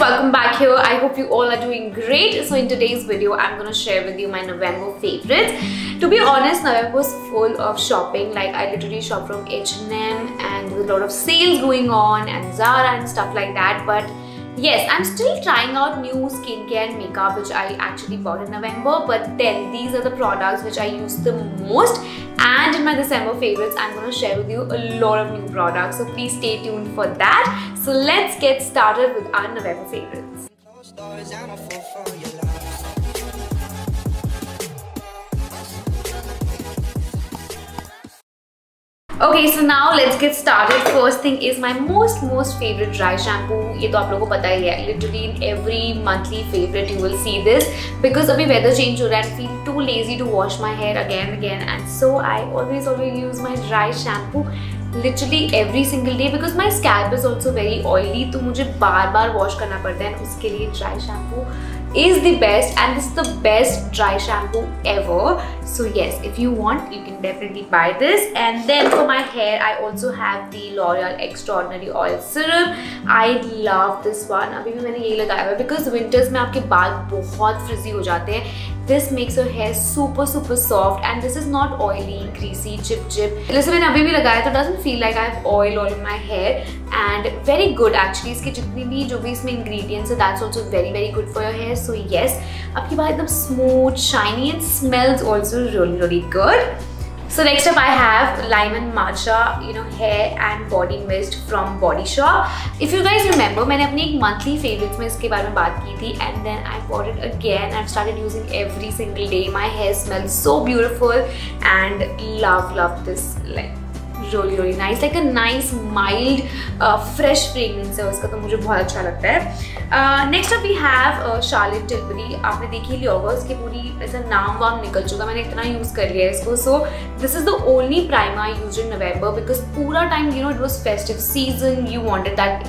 welcome back here. I hope you all are doing great. So in today's video, I'm gonna share with you my November favorites. To be honest, November was full of shopping. Like I literally shop from H&M and a lot of sales going on and Zara and stuff like that. But Yes, I'm still trying out new skincare and makeup which I actually bought in November but then these are the products which I use the most and in my December favorites I'm going to share with you a lot of new products so please stay tuned for that. So let's get started with our November favorites. Okay so now let's get started first thing is my most most favourite dry shampoo ये तो आप लोगों को पता ही है literally in every monthly favourite you will see this because अभी weather change हो रहा है feel too lazy to wash my hair again again and so I always always use my dry shampoo literally every single day because my scalp is also very oily तो मुझे बार बार wash करना पड़ता है and उसके लिए dry shampoo is the best and this the best dry shampoo ever so yes if you want you can definitely buy this and then for my hair I also have the L'Oreal Extraordinary Oil Serum I love this one अभी भी मैंने यही लगाया हुआ है because winters में आपके बाल बहुत frizzy हो जाते हैं this makes your hair super super soft and this is not oily greasy chip chip जैसे मैंने अभी भी लगाया तो doesn't feel like I have oil all in my hair and very good actually इसके जितनी भी जो भी इसमें ingredients है that's also very very good for your hair so yes आपकी बाल एकदम smooth shiny and smells also really really good so next up I have lime and matcha, you know, hair and body mist from Body Shop. If you guys remember, मैंने अपनी एक monthly favorites में इसके बारे में बात की थी and then I bought it again and started using every single day. My hair smells so beautiful and love love this like really really nice like a nice mild uh, fresh fragrance है उसका तो मुझे बहुत अच्छा लगता है। Next up we have Charlotte Tilbury आपने देखी ली होगा उसकी पूरी ऐसा नाम वाम निकल चुका मैंने इतना यूज़ कर लिया है इसको। So this is the only primer use in November because पूरा time you know it was festive season you wanted that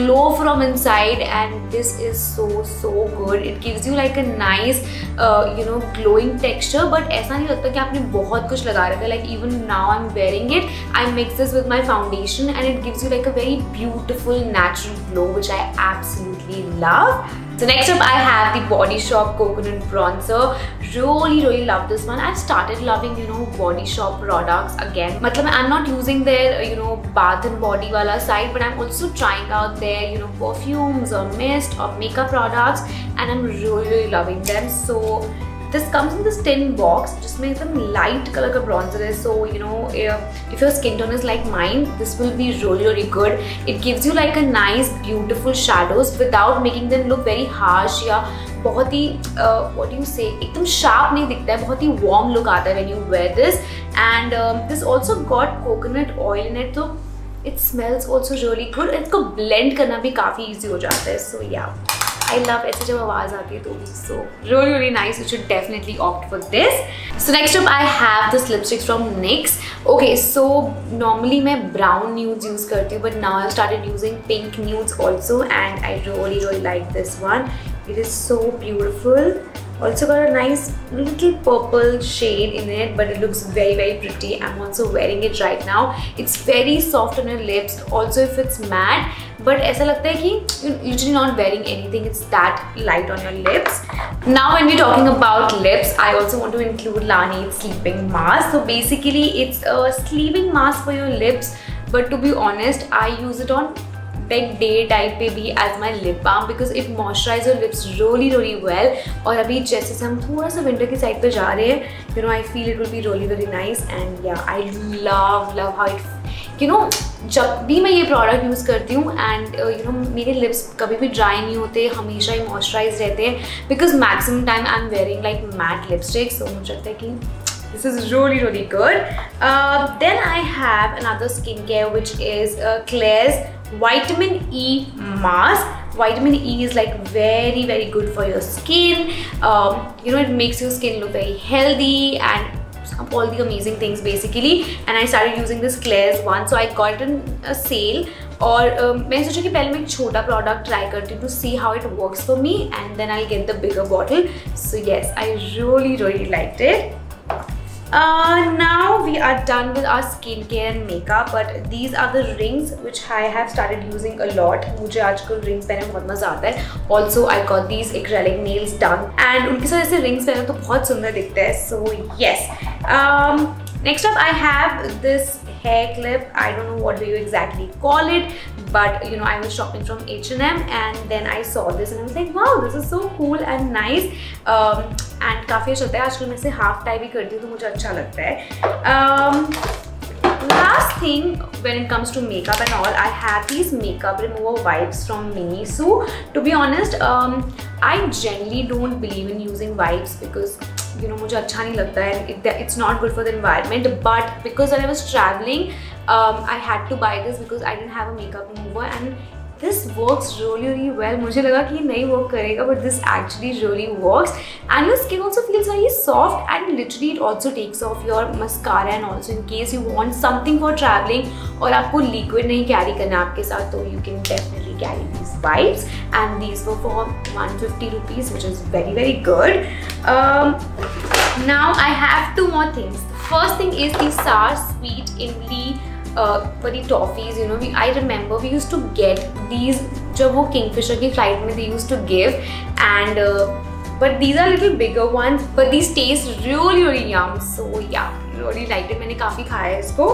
glow from inside and this is so so good it gives you like a nice uh, you know glowing texture but ऐसा नहीं लगता कि आपने बहुत कुछ लगा रखा है like even now I'm wearing it I mix this with my foundation and it gives you like a very beautiful natural glow which I absolutely love so next up I have the Body Shop Coconut Bronzer. Really really love this one. I've started loving you know Body Shop products again. Matlab, I'm not using their uh, you know bath and body wala side but I'm also trying out their you know perfumes or mist or makeup products and I'm really really loving them. So this comes in this tin box जिसमें एकदम light colour का bronzer है. So you know if your skin tone is like mine this will be really very good it gives you like a nice beautiful shadows without making them look very harsh या बहुत ही what you से एकदम sharp नहीं दिखता है. बहुत ही warm look आता है when you wear this and this also got coconut oil in it तो it smells also really good इसको ब्लेंड करना भी काफ़ी ईजी हो जाता है. सो या आई लव ऐसे जब आवाज़ आती है तो so really really nice you should definitely opt for this so next up I have this lipsticks from Nyx okay so normally मैं ब्राउन न्यूज़ यूज़ करती हूँ but now I started using pink nudes also and I really really like this one it is so beautiful also got a nice little purple shade in it but it looks very very pretty. I'm also wearing it right now. It's very soft on your lips also if it's matte but ऐसा लगता है कि you're usually not wearing anything it's that light on your lips. Now when we're talking about lips I also want to include Laneige's sleeping mask. So basically it's a sleeping mask for your lips but to be honest I use it on पेक day type पे भी as my lip balm because it moisturize your lips really really well और अभी जैसे हम थोड़ा सा winter की साइड पर जा रहे हैं you know I feel it will be really very nice and yeah I love love how it you know जब भी मैं ये प्रोडक्ट यूज़ करती हूँ एंड यू नो मेरे लिप्स कभी भी ड्राई नहीं होते, हमेशा ही मॉइस्चराइज रहते हैं because maximum time I am wearing like matte lipstick so मुझे लगता है कि this is really really good then I have another skin care which is Klairs vitamin E mask. Vitamin E is like very very good for your skin. Um, you know it makes your skin look very healthy and all the amazing things basically. And I started using this Klairs one, so I got in a sale. और uh, मैंने सोचा कि पहले मैं एक छोटा product try करती हूँ to see how it works for me and then I get the bigger bottle so yes I really really like it uh, now we are done with our skincare and makeup but these are the rings which I have started using a lot मुझे आजकल rings पहनने में बहुत मज़ा आता है also I got these acrylic nails done and उनके साथ ऐसे rings पहने तो बहुत सुंदर दिखते हैं so yes um, next up I have this hair clip i don't know what do you exactly call it but you know i was shopping from h&m and then i saw this and i was like wow this is so cool and nice um, and काफ़ी अच्छा होता है आजकल मैं इसे half tie भी करती हूँ तो मुझे अच्छा लगता है um, last thing when it comes to makeup and all i have these makeup remover wipes from miniso to be honest um, i generally don't believe in using wipes because you know मुझे अच्छा नहीं लगता है it it's not good for the environment but because I was travelling I had to buy this because I didn't have a makeup remover and this work really really well मुझे लगा कि नहीं work करेगा but this actually really work and your skin also feels very soft and literally it also takes off your mascara and also in case you want something for travelling और आपको liquid नहीं carry करना आपके साथ तो you can definitely carry these wipes and these were for 150 rupees which is very very good um, now I have two more things the first thing is the Sour Sweet Imli uh, for the toffees you know we, I remember we used to get these जब वो Kingfisher की flight में they used to give and uh, but these are little bigger ones but these taste really really yum so yeah Really liked मैंने काफ़ी खाया है इसको।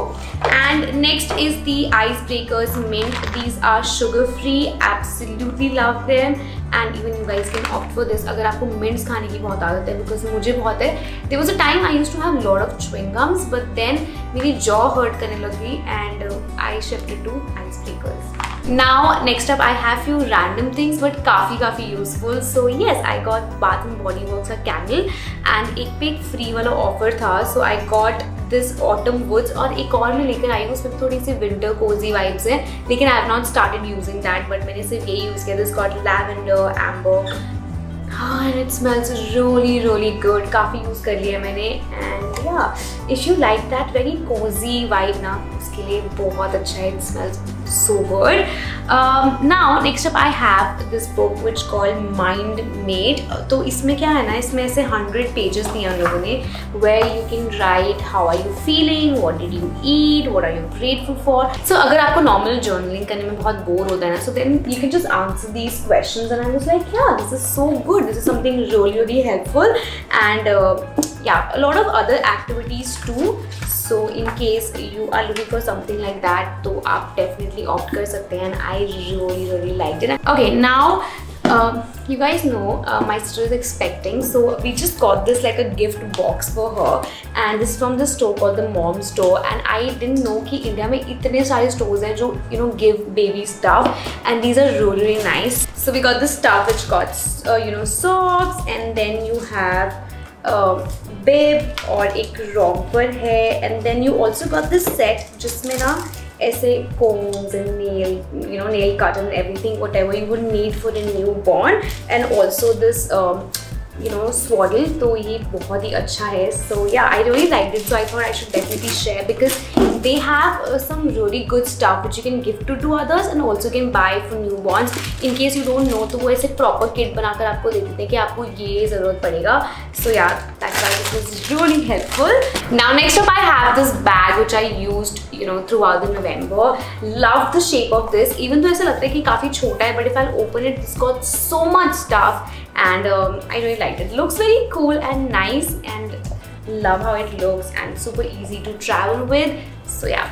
And next is the Ice Breakers mint these are sugar free absolutely love them and even you guys can opt for this अगर आपको mints खाने की बहुत आदत है बिकॉज़ मुझे बहुत है। There was a time I use to have lot of chewing gums but then मेरी जॉ हर्ट करने लगी and I shift to Ice Breakers now next up I have few random things but काफ़ी काफ़ी useful so yes I got Bath and Body Works का candle and एक पे एक free वाला offer था so I got this autumn woods और एक और मैं लेकर आई हूँ उसमें थोड़ी सी winter cozy vibes है लेकिन I have not started using that but मैंने सिर्फ़ ये use किया this got lavender amber and it smells really really good काफ़ी use कर लिया मैंने and yeah if you like that very cozy vibe ना उसके लिए बहुत अच्छा है it smells so good um, now next up I have this book which called Mind Made तो इसमें क्या है ना इसमें ऐसे 100 pages दिए उन लोगों ने where you can write how are you feeling what did you eat what are you grateful for so अगर आपको normal journaling करने में बहुत bore होता है ना so then you can just answer these questions and I was like yeah this is so good this is something really really helpful and uh, yeah a lot of other activities too so in case you are looking for something like that तो आप definitely opt कर सकते हैं and I really really liked it okay now uh, you guys know uh, my sister is expecting so we just got this like a gift box for her and this is from the store called the mom store and I didn't know कि India में इतने सारे stores हैं जो you know give baby stuff and these are really really nice so we got this stuff which got uh, you know socks and then you have bib और एक robber है. And then you also got this set जिसमें ना ऐसे combs and nail you know nail cut and everything whatever you would need for a newborn and also this you know swaddle तो ये बहुत ही अच्छा है. So yeah I really like that so I thought I should definitely share because they have some really good stuff which you can gift to to others and also can buy for newborns in case you don't know तो वो ऐसे proper kit बनाकर आपको दे देते हैं कि आपको ये ज़रूरत पड़ेगा. So yeah that's why this is really helpful now next up I have this bag which I use you know throughout the November. Love the shape of this. Even though it लगता like it's काफी छोटा but if I'll open it, it's got so much stuff, and um, I really liked it. Looks very cool and nice, and love how it looks, and super easy to travel with. So yeah.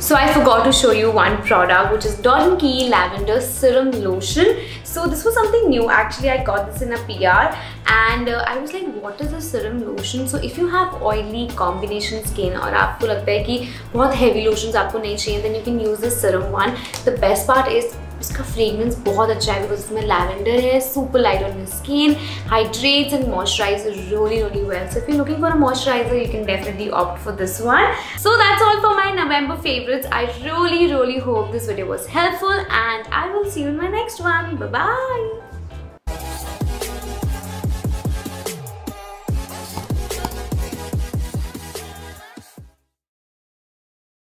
So I forgot to show you one product which is Dot & Key Lavender Serum Lotion. So this was something new actually I got this in a PR and uh, I was like what is a serum lotion? So if you have oily combination skin or आपको लगता है कि बहुत heavy lotions आपको नहीं चाहिए then you can use this serum one. The best part is इसका fragrance बहुत अच्छा है बिकॉज इसमें लैवेंडर है super light on your skin hydrates and moisturizes really really well so if you're looking for a moisturizer you can definitely opt for this one so that's all for my november favorites i really really hope this video was helpful and i will see you in my next one bye bye